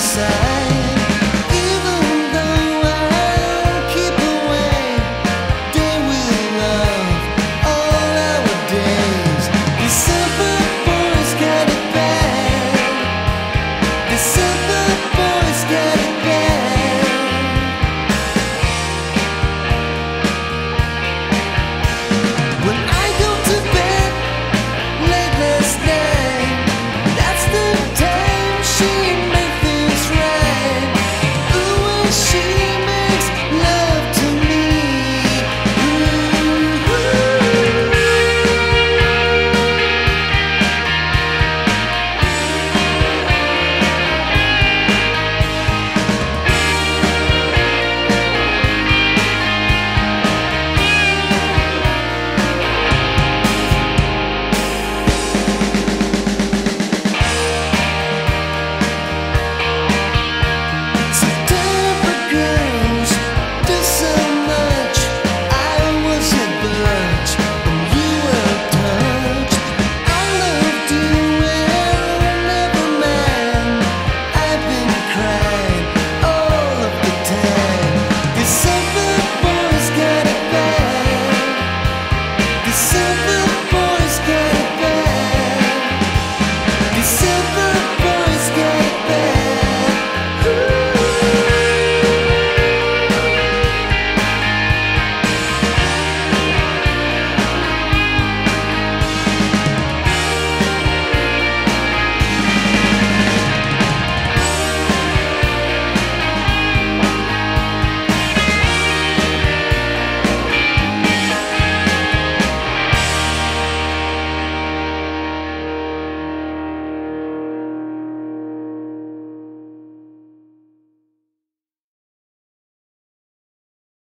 myself